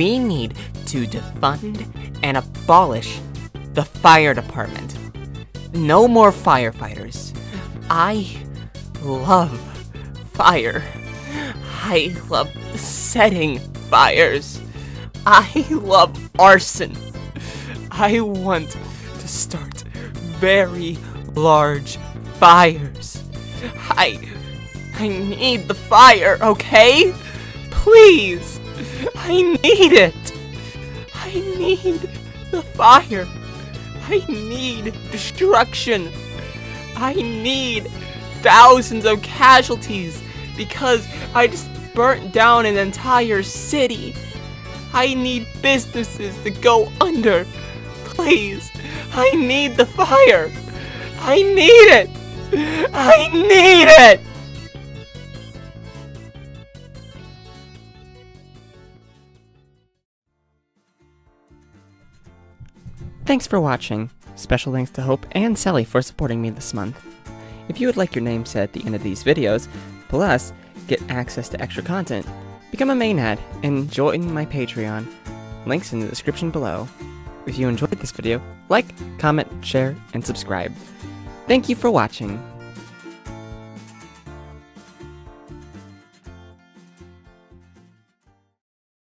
We need to defund and abolish the fire department. No more firefighters. I love fire. I love setting fires. I love arson. I want to start very large fires. I I need the fire, okay? Please. I need it. I need the fire. I need destruction. I need thousands of casualties because I just burnt down an entire city. I need businesses to go under. Please, I need the fire. I need it. I need it. Thanks for watching. Special thanks to Hope and Sally for supporting me this month. If you would like your name said at the end of these videos, plus get access to extra content, become a main ad and join my Patreon. Links in the description below. If you enjoyed this video, like, comment, share, and subscribe. Thank you for watching.